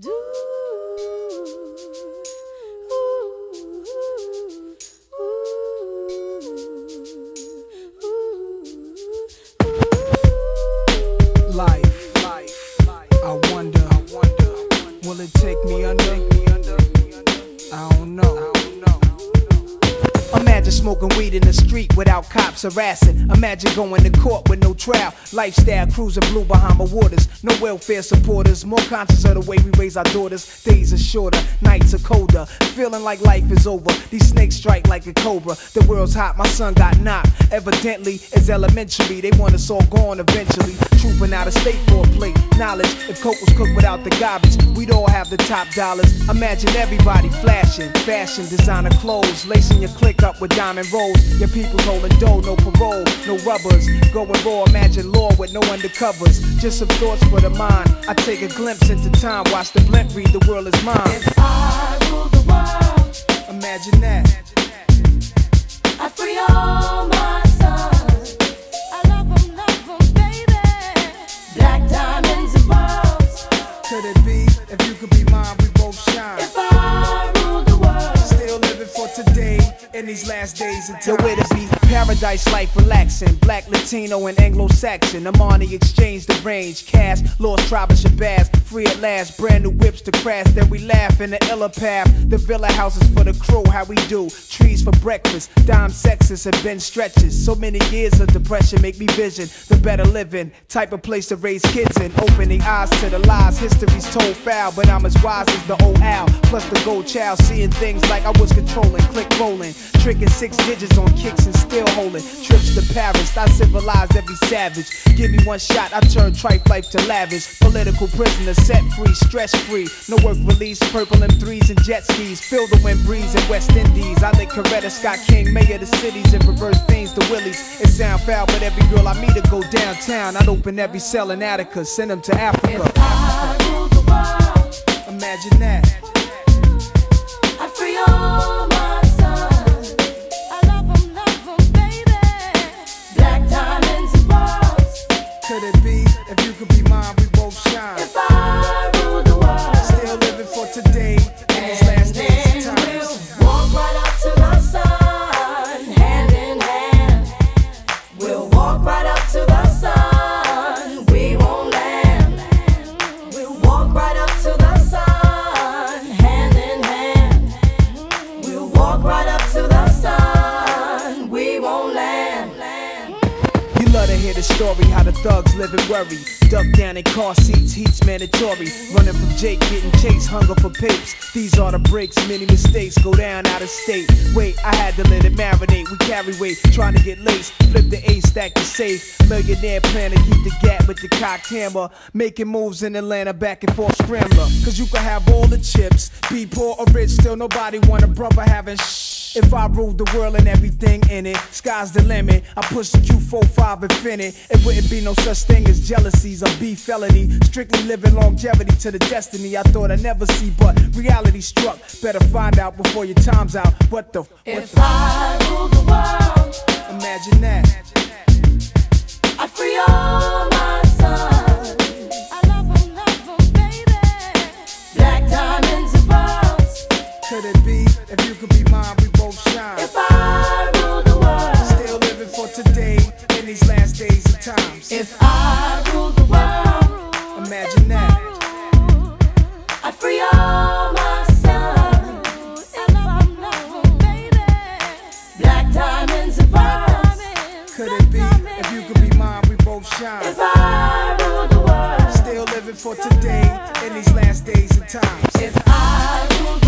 Do. Smoking weed in the street without cops harassing. Imagine going to court with no trial. Lifestyle cruising blue Bahama waters. No welfare supporters. More conscious of the way we raise our daughters. Days are shorter, nights are colder. Feeling like life is over. These snakes strike like a cobra. The world's hot, my son got knocked. Evidently, it's elementary. They want us all gone eventually. Trooping out of state for a plate. Knowledge, if coke was cooked without the garbage, we'd all have the top dollars. Imagine everybody flashing. Fashion, designer clothes. Lacing your click up with diamond rolls. Your people holding dough, no parole, no rubbers. Going raw, imagine law with no undercovers. Just some thoughts for the mind. I take a glimpse into time, watch the blimp read, the world is mine. If I rule the world, Imagine that. I free all my sons. I love 'em, love 'em, baby. Black diamonds and pearls. Could it be? If you could be mine, we both shine. In these last days until where to be. Paradise life relaxing. Black, Latino, and Anglo Saxon. Amani exchange the range. Cash, lost tribe of Shabazz. Free at last. Brand new whips to crash. Then we laugh in the illa path. The villa houses for the crew. How we do. Trees for breakfast. Dime sexes have been stretches. So many years of depression make me vision the better living. Type of place to raise kids in. Opening eyes to the lies. History's told foul. But I'm as wise as the old owl. Plus the gold child. Seeing things like I was controlling. Click rolling. Tricking six digits on kicks and still holding. Trips to Paris. I civilized every savage. Give me one shot. I turn tripe life to lavish. Political prisoner set free. Stress free. No work release. Purple M3s and jet skis. Feel the wind breeze in West Indies. I lick Coretta Scott King. Mayor of the cities. And reverse things to Willies. It sound foul, but every girl I meet to go downtown. I'd open every cell in Attica. Send them to Africa. The in worry. Duck down in car seats, heat's mandatory. Running from Jake, getting chased, hunger for papes. These are the breaks, many mistakes go down out of state. Wait, I had to let it marinate. We carry weight, trying to get laced. Flip the A stack to safe. Millionaire plan to keep the gap with the cocked hammer. Making moves in Atlanta, back and forth scrambler. Cause you can have all the chips. Be poor or rich, still nobody want a brother having shh. If I ruled the world and everything in it, sky's the limit. I push the Q45 infinite. It wouldn't be no such thing as jealousies or beef felony. Strictly living longevity to the destiny I thought I'd never see, but reality struck. Better find out before your time's out. What the? If? I rule the world, Imagine that. I free all today in these last days and times. if I rule the world, Imagine that. I free all my sons. I love 'em, love 'em, baby. Black diamonds and pearls. Could it be? If you could be mine, we both shine. If I rule the world, Still living for today in these last days and times. if I rule